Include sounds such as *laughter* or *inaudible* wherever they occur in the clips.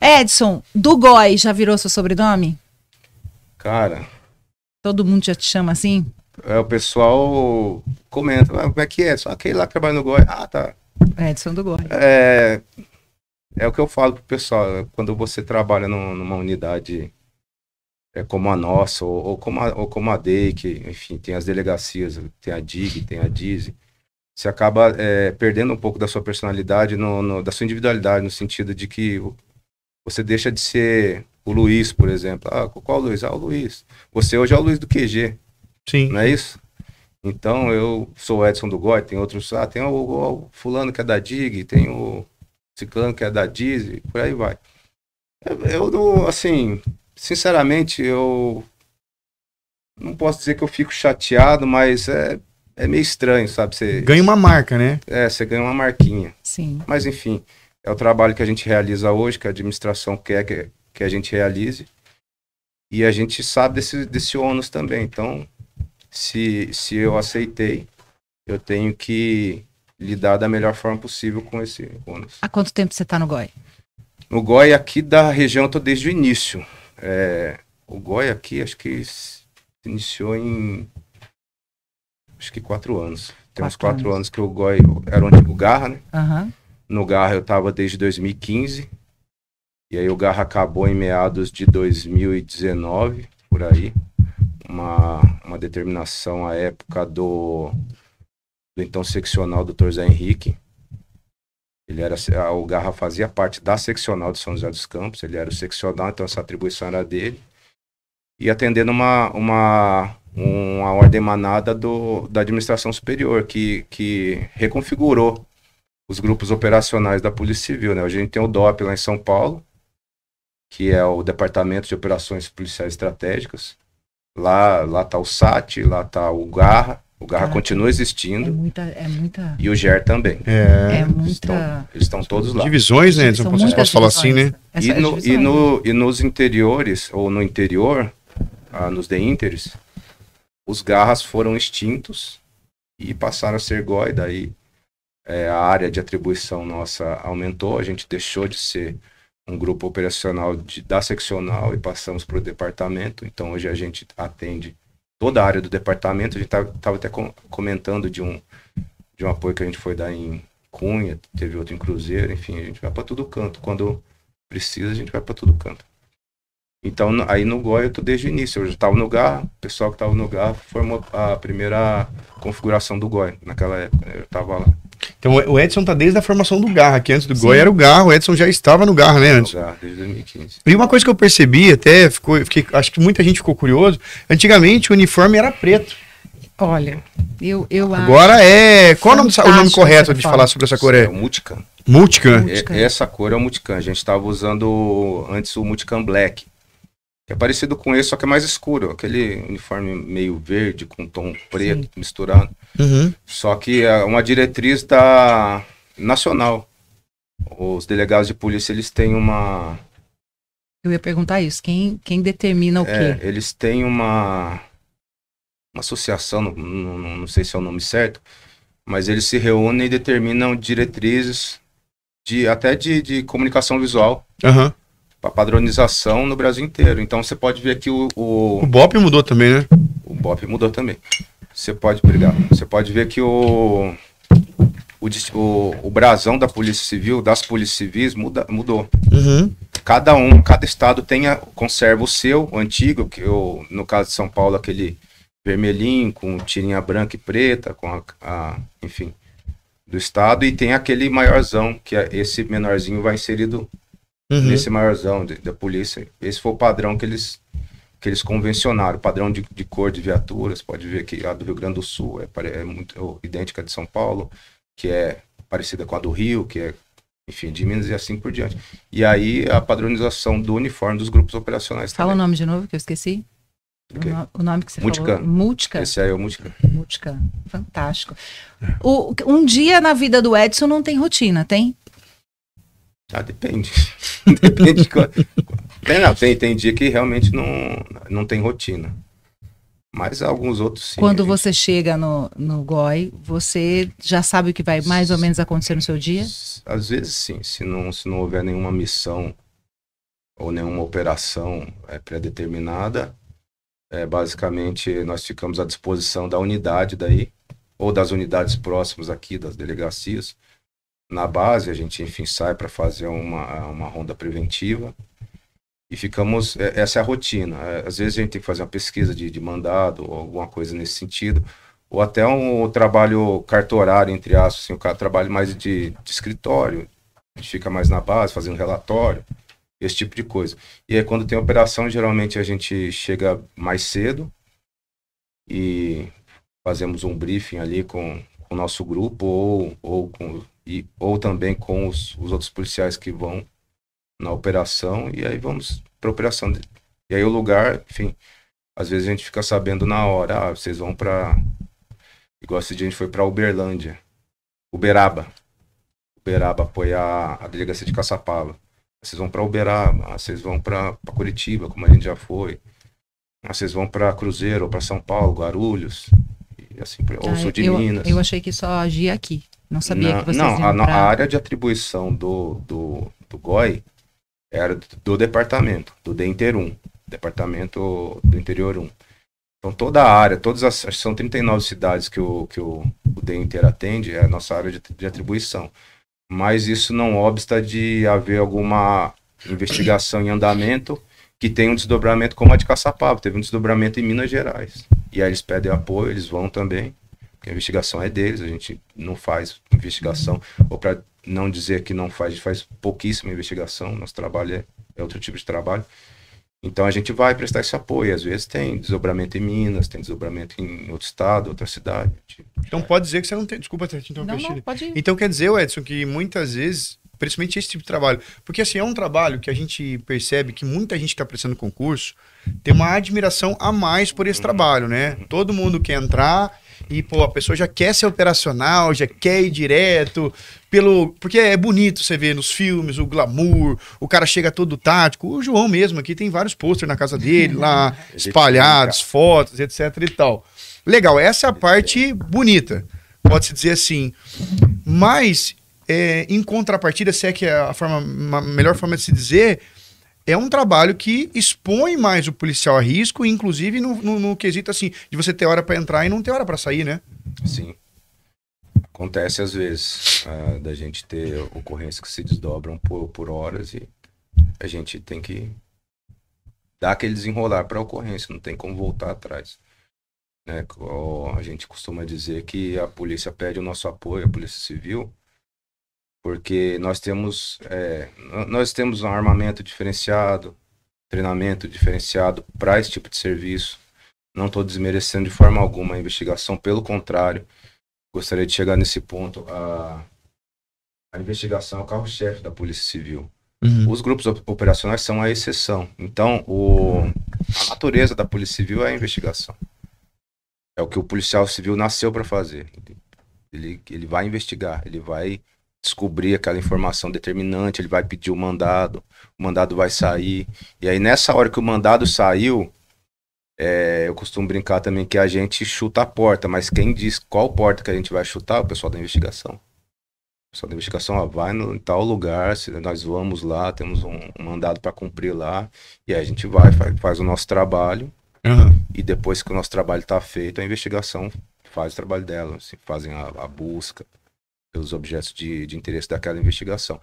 Edson, do Goi já virou seu sobrenome? Cara, Todo mundo já te chama assim? é, o pessoal comenta, "Ah, como é que é? Só aquele lá que trabalha no Goi. Ah, tá. Edson do Goi. É, é o que eu falo pro pessoal, é, quando você trabalha num- numa unidade é, como a nossa, ou, ou como a, ou como a DEI, que, enfim, tem as delegacias, tem a DIG, tem a DISE, você acaba é, perdendo um pouco da sua personalidade, no, no- da sua individualidade, no sentido de que você deixa de ser o Luiz, por exemplo. Ah, qual o Luiz? Ah, o Luiz. Você hoje é o Luiz do QG, Sim. não é isso? Então eu sou o Edson do Goi, tem outros, ah, tem o, o fulano que é da DIG, tem o ciclano que é da Dizzy, por aí vai. Eu, eu não, assim, sinceramente, eu não posso dizer que eu fico chateado, mas é, é meio estranho, sabe? Você, Ganha uma marca, né? é, você ganha uma marquinha. Sim. Mas enfim, é o trabalho que a gente realiza hoje, que a administração quer que, que a gente realize. E a gente sabe desse, desse ônus também. Então, se, se eu aceitei, eu tenho que lidar da melhor forma possível com esse ônus. Há quanto tempo você tá no Goi? No GOI aqui da região, eu tô desde o início. É, o GOI aqui, acho que se iniciou em. Acho que quatro anos. Tem uns Quatro quatro anos. anos que o GOI era o antigo Garra, né? Aham. No Garra eu estava desde 2015. E aí o Garra acabou em meados de 2019, por aí. Uma, uma determinação à época do, do então seccional Dr. Zé Henrique. Ele era, o Garra fazia parte da seccional de São José dos Campos, ele era o seccional, então essa atribuição era dele. E atendendo uma, uma, uma ordem emanada do, da administração superior, que, que reconfigurou os grupos operacionais da Polícia Civil. Né? Hoje a gente tem o DOP lá em São Paulo, que é o Departamento de Operações Policiais Estratégicas. Lá, lá tá o SAT, lá tá o Garra. O Garra Caraca. continua É existindo. muita, é muita, E o GER também. É. é muita. estão, eles estão todos lá. Divisões, né? São Não posso, muitas posso falar assim, né? E, é no, e, no, e nos interiores, ou no interior, ah, nos DEINTERs, os garras foram extintos e passaram a ser GOI. Daí é, a área de atribuição nossa aumentou, a gente deixou de ser um grupo operacional de, da seccional e passamos para o departamento. Então hoje a gente atende toda a área do departamento. A gente estava até com- comentando de um, de um apoio que a gente foi dar em Cunha, teve outro em Cruzeiro, enfim, a gente vai para todo canto. Quando precisa, a gente vai para todo canto. Então, aí no GOI eu tô desde o início. Eu já estava no GAR, o pessoal que estava no GAR formou a primeira configuração do GOI naquela época. né? Eu estava lá. Então o Edson tá desde a formação do Garra, que antes do Sim. Goi era o Garra, o Edson já estava no Garra, né? Antes. GAR desde 2015. E uma coisa que eu percebi, até ficou, fiquei, acho que muita gente ficou curioso, antigamente o uniforme era preto. Olha, eu, eu acho. Agora é. Qual o nome, o nome correto de falar sobre essa cor? É É o Multicam. Multicam. Multicam. E- Essa cor é o Multicam. A gente estava usando antes o Multicam Black. Que é parecido com esse, só que é mais escuro. Aquele uniforme meio verde com tom preto misturado. Uhum. Só que é uma diretriz da nacional. Os delegados de polícia, eles têm uma... Eu ia perguntar isso. Quem, quem determina o É, quê? eles têm uma, uma associação, não, não, não sei se é o nome certo, mas eles se reúnem e determinam diretrizes de até de, de comunicação visual Aham. Para padronização no Brasil inteiro. Então você pode ver que o, O o, Bop mudou também, né? o BOP mudou também. Você pode brigar. Você pode ver que o, o, o, o brasão da Polícia Civil, das polícias civis, muda, mudou. Uhum. cada um, cada estado tenha, conserva o seu, o antigo, que eu, no caso de São Paulo, aquele vermelhinho com tirinha branca e preta, com a, a- enfim, do estado, e tem aquele maiorzão, que é, esse menorzinho vai inserido Uhum. nesse maiorzão de- da polícia. Esse foi o padrão que eles que eles convencionaram, padrão de, de cor de viaturas, pode ver que a do Rio Grande do Sul é, é muito idêntica de São Paulo, que é parecida com a do Rio, que é, enfim, de Minas e assim por diante. E aí a padronização do uniforme dos grupos operacionais Fala o também. nome de novo que eu esqueci. O, o nome que você Multicam. falou. Multica. Esse aí é o Multicam. Multica. Fantástico. O, um dia na vida do Edson não tem rotina, tem? Ah, depende. *laughs* depende Tem, não, tem, tem dia que realmente não, não tem rotina. Mas alguns outros sim. Quando você chega no, no GOI, você já sabe o que vai mais ou menos acontecer no seu dia? Às vezes sim, se não, se não houver nenhuma missão ou nenhuma operação é, pré-determinada, é, basicamente nós ficamos à disposição da unidade daí, ou das unidades próximas aqui, das delegacias. Na base, a gente, enfim, sai para fazer uma, uma ronda preventiva e ficamos. é, Essa é a rotina. É, Às vezes a gente tem que fazer uma pesquisa de, de mandado ou alguma coisa nesse sentido, ou até um, trabalho cartorário, entre aspas, assim, o cara trabalho mais de, de escritório, a gente fica mais na base, fazendo relatório, esse tipo de coisa. E aí, quando tem operação, geralmente a gente chega mais cedo e fazemos um briefing ali com com o nosso grupo ou, ou, com, e, ou também com os, os outros policiais que vão na operação e aí vamos para operação. de- E aí o lugar, enfim, às vezes a gente fica sabendo na hora, ah, vocês vão para igual esse dia a gente foi para Uberlândia, Uberaba. Uberaba apoiar a delegacia de Caçapava. Vocês vão para Uberaba, vocês vão para Curitiba, como a gente já foi. Ah, vocês vão para Cruzeiro, ou para São Paulo, Guarulhos, assim, ou Ah, sul de eu, Minas. eu achei que só agia aqui. Não sabia não, que vocês não, a, pra- a área de atribuição do, do, do GOI era do, do departamento, do DENTER 1, departamento do interior 1. Então toda a área, todas as acho que são 39 cidades que o, que o, o DENTER atende, é a nossa área de, de atribuição. Mas isso não obsta de haver alguma investigação em andamento que tenha um desdobramento como a de Caçapava, teve um desdobramento em Minas Gerais. E aí eles pedem apoio, eles vão também, porque a investigação é deles, a gente não faz investigação, ou para não dizer que não faz, a gente faz pouquíssima investigação, nosso trabalho é, é outro tipo de trabalho. Então a gente vai prestar esse apoio, às vezes tem desdobramento em Minas, tem desdobramento em outro estado, outra cidade. Então pode dizer que você não tem. Desculpa te interromper, Não, não, Chile. pode ir. Então quer dizer, Edson, que muitas vezes, principalmente esse tipo de trabalho, porque assim, é um trabalho que a gente percebe que muita gente que está prestando concurso tem uma admiração a mais por esse trabalho, né? Todo mundo quer entrar e, pô, a pessoa já quer ser operacional, já quer ir direto, pelo. Porque é bonito você ver nos filmes o glamour, o cara chega todo tático. O João mesmo aqui tem vários posters na casa dele, lá, *laughs* espalhados, fotos, etc e tal. Legal, essa é a parte bonita, pode-se dizer assim. Mas, é, em contrapartida, se é que é a, forma, a melhor forma de se dizer, é um trabalho que expõe mais o policial a risco, inclusive no, no- no quesito assim, de você ter hora para entrar e não ter hora para sair, né? Sim. Acontece às vezes ah, da gente ter ocorrências que se desdobram por, por horas e a gente tem que dar aquele desenrolar para a ocorrência, não tem como voltar atrás. Né? A gente costuma dizer que a polícia pede o nosso apoio, a polícia civil, porque nós temos, é, nós temos um armamento diferenciado, treinamento diferenciado para esse tipo de serviço. Não estou desmerecendo de forma alguma a investigação, pelo contrário, gostaria de chegar nesse ponto. A, a investigação é o carro-chefe da Polícia Civil. Os grupos op- operacionais são a exceção. Então, o, a natureza da Polícia Civil é a investigação. É o que o policial civil nasceu para fazer. Ele, ele vai investigar, ele vai descobrir aquela informação determinante, ele vai pedir o mandado, o mandado vai sair. E aí, nessa hora que o mandado saiu, é, eu costumo brincar também que a gente chuta a porta, mas quem diz qual porta que a gente vai chutar é o pessoal da investigação. O pessoal da investigação ó, vai no, em tal lugar, se nós vamos lá, temos um, um mandado para cumprir lá, e aí a gente vai, faz, faz o nosso trabalho, e depois que o nosso trabalho está feito, a investigação faz o trabalho dela, assim, fazem a, a busca pelos objetos de, de interesse daquela investigação.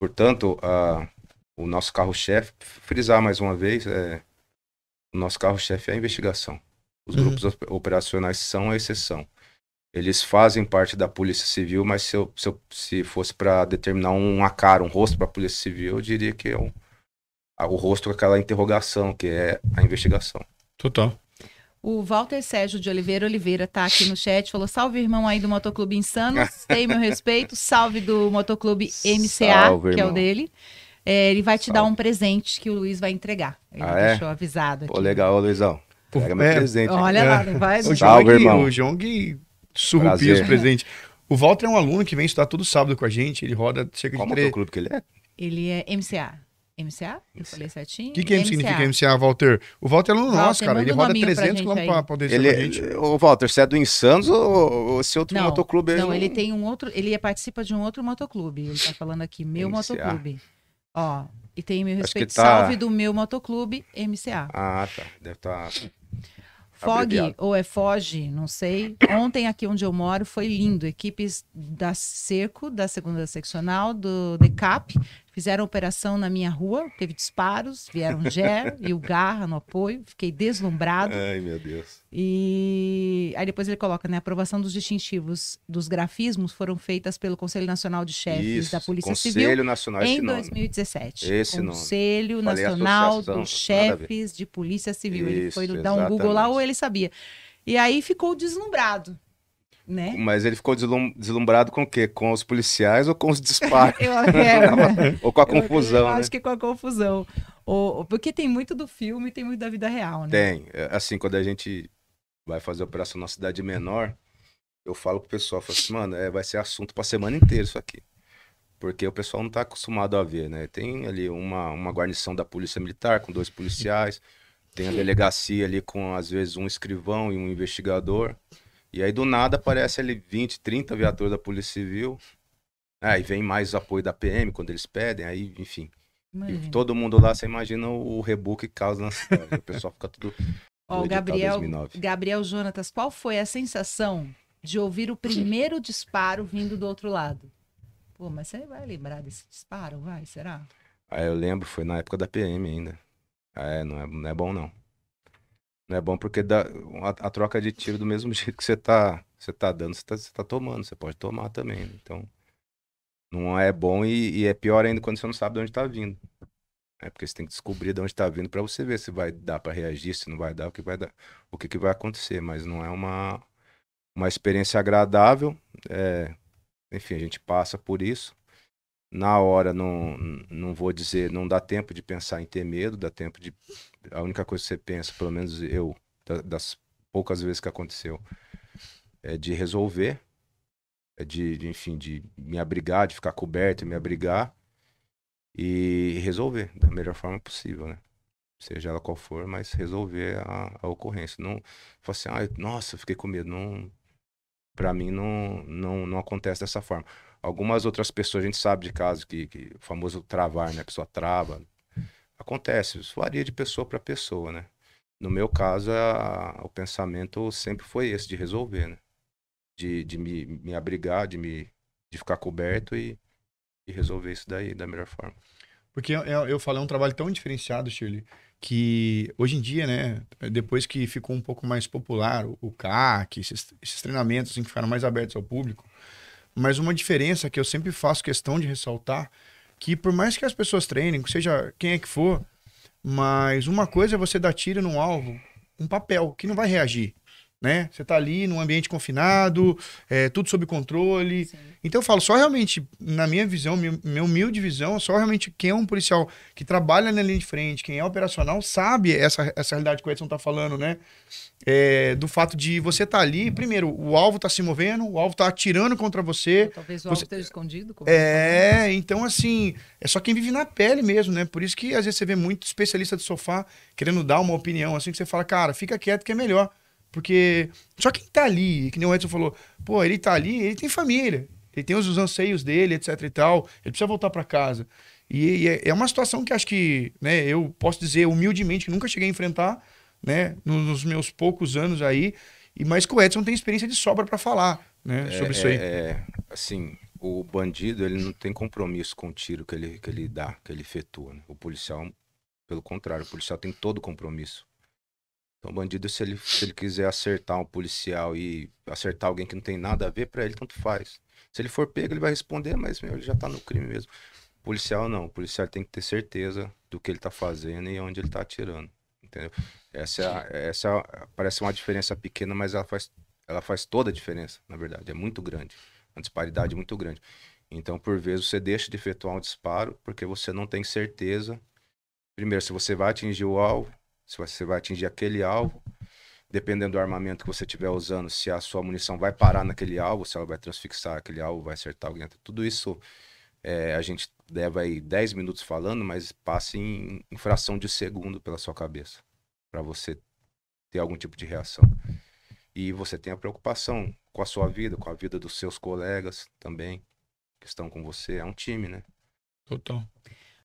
Portanto, a, o nosso carro-chefe, frisar mais uma vez, é, o nosso carro-chefe é a investigação. Os Uhum. grupos op- operacionais são a exceção. Eles fazem parte da Polícia Civil, mas se, eu, se, eu- se fosse para determinar um a cara, um rosto para a Polícia Civil, eu diria que é um, o rosto com aquela interrogação, que é a investigação. Total. O Walter Sérgio de Oliveira Oliveira tá aqui no chat, falou: salve, irmão aí do Motoclube Insano, *laughs* tem meu respeito, salve do Motoclube MCA, Salve, que é o dele. É, ele vai te dar Salve. um presente que o Luiz vai entregar. Ele Ah, é? deixou avisado aqui. Pô, legal, Luizão. Pega meu É, presente. Olha lá, não vai. O Salve, João que, irmão. o que surrupia os presentes. O Walter é um aluno que vem estudar todo sábado com a gente, ele roda cerca Qual de três. motoclube que ele é? Ele é MCA. MCA? Eu falei certinho? O que, que significa MCA, Walter? O Walter é aluno Walter, nosso, cara. Ele roda nominho pra 300 gente km pra poder ser Ele, a gente. ô, Walter, você é do Insanos ou, ou esse outro Não, motoclube aí? não, ele tem um outro, ele participa de um outro motoclube. Ele tá falando aqui, meu MCA. motoclube. Ó, E tem meu respeito. tá- Salve do meu motoclube MCA. Ah, tá. Deve estar. Fog abreviado. ou é Foge, não sei. Ontem aqui onde eu moro foi lindo. Equipes da Cerco, da segunda seccional, do DECAP, fizeram operação na minha rua, teve disparos, vieram *laughs* o Ger e o Garra no apoio, fiquei deslumbrado. Ai, meu Deus. E aí depois ele coloca, né? A aprovação dos distintivos dos grafismos foram feitas pelo Conselho Nacional de Chefes Isso. da Polícia Conselho Civil Nacional em esse nome. 2017. Esse nome. Conselho Falei Nacional dos. Chefes de Polícia Civil. ele Isso, foi dar um Google lá ou ele sabia. E aí ficou deslumbrado, né? Mas ele ficou deslum- deslumbrado com o quê? Com os policiais ou com os disparos? *laughs* Eu, é, *laughs* ou com a eu- confusão, eu né? acho que com a confusão. O- porque tem muito do filme e tem muito da vida real, né? Tem. É, Assim, quando a gente vai fazer operação numa cidade menor, eu falo pro pessoal, falo assim, mano, é, vai ser assunto pra semana inteira isso aqui. Porque o pessoal não tá acostumado a ver, né? Tem ali uma, uma guarnição da polícia militar com dois policiais, tem a delegacia ali com, às vezes, um escrivão e um investigador. E aí, do nada, aparece ali 20, 30 viaturas da Polícia Civil. Aí vem mais apoio da PM quando eles pedem, aí, enfim. E todo mundo lá, você imagina o rebu que causa na *laughs* cidade. o pessoal fica tudo. Ó, o Gabriel, 2009. Gabriel Jonatas, qual foi a sensação de ouvir o primeiro disparo vindo do outro lado? Pô, mas você vai lembrar desse disparo, vai? Será? Aí eu lembro, foi na época da PM ainda. É, não é, não é bom não. Não é bom porque dá, a, a troca de tiro do mesmo *laughs* jeito que você tá, você tá dando, você tá, você tá tomando, você pode tomar também. né? Então, não é bom e, e é pior ainda quando você não sabe de onde tá vindo. É porque você tem que descobrir de onde tá vindo pra você ver se vai dar pra reagir, se não vai dar, o que vai dar, o que, que vai acontecer. Mas não é uma, uma experiência agradável. é, enfim, a gente passa por isso na hora não, não vou dizer, não dá tempo de pensar em ter medo, dá tempo de. A única coisa que você pensa, pelo menos eu, da- das poucas vezes que aconteceu, é de resolver, é de, de, enfim, de me abrigar, de ficar coberto, me abrigar e resolver da melhor forma possível, né? Seja ela qual for, mas resolver a, a ocorrência. Não falar assim, ah, nossa, fiquei com medo. Não, pra mim não, não, não acontece dessa forma. Algumas outras pessoas, a gente sabe de casos que, que o famoso travar, né? A pessoa trava. Acontece, isso varia de pessoa para pessoa, né? No meu caso, a- o pensamento sempre foi esse, de resolver, né? De, de me, me abrigar, de, me, de ficar coberto e, e resolver isso daí da melhor forma. Porque eu, eu falo, é um trabalho tão diferenciado, Shirley, que hoje em dia, né, depois que ficou um pouco mais popular o, o CAC, esses, esses treinamentos assim, que ficaram mais abertos ao público, mas uma diferença que eu sempre faço questão de ressaltar, que por mais que as pessoas treinem, seja quem é que for, mas uma coisa é você dar tiro num alvo, um papel, que não vai reagir, né? Você tá ali num ambiente confinado, é, tudo sob controle, Sim. então eu falo, só realmente, na minha visão, minha, minha humilde visão, só realmente quem é um policial que trabalha na linha de frente, quem é operacional, sabe essa, essa realidade que o Edson tá falando, né? É, do fato de você tá ali, primeiro, o alvo tá se movendo, o alvo tá atirando contra você. Ou talvez o você- alvo esteja escondido. como você É, então assim, é só quem vive na pele mesmo, né? Por isso que às vezes você vê muito especialista de sofá querendo dar uma opinião, assim, que você fala, cara, fica quieto que é melhor. Porque só quem tá ali, que nem o Edson falou, pô, ele tá ali, ele tem família, ele tem os, os anseios dele, etc e tal, ele precisa voltar para casa. E, e é, é uma situação que acho que, né, eu posso dizer humildemente que nunca cheguei a enfrentar, né, nos, nos meus poucos anos aí, e mas que o Edson tem experiência de sobra para falar, né, sobre é, isso aí. É, é, assim, o bandido, ele não tem compromisso com o tiro que ele, que ele dá, que ele efetua. né? O policial, pelo contrário, o policial tem todo compromisso. Então, o bandido, se ele, se ele quiser acertar um policial e acertar alguém que não tem nada a ver, pra ele tanto faz. Se ele for pego, ele vai responder, mas meu, ele já tá no crime mesmo. Policial não, o policial tem que ter certeza do que ele tá fazendo e onde ele tá atirando. Entendeu? Essa, é a- essa é a- parece uma diferença pequena, mas ela faz, ela faz toda a diferença, na verdade. É muito grande. Uma disparidade muito grande. Então, por vezes, você deixa de efetuar um disparo porque você não tem certeza. Primeiro, se você vai atingir o alvo, se você vai atingir aquele alvo, dependendo do armamento que você estiver usando, se a sua munição vai parar naquele alvo, se ela vai transfixar aquele alvo, vai acertar alguém. Tudo isso é, a gente leva aí 10 minutos falando, mas passa em, em fração de segundo pela sua cabeça para você ter algum tipo de reação. E você tem a preocupação com a sua vida, com a vida dos seus colegas também, que estão com você. É um time, né? Total.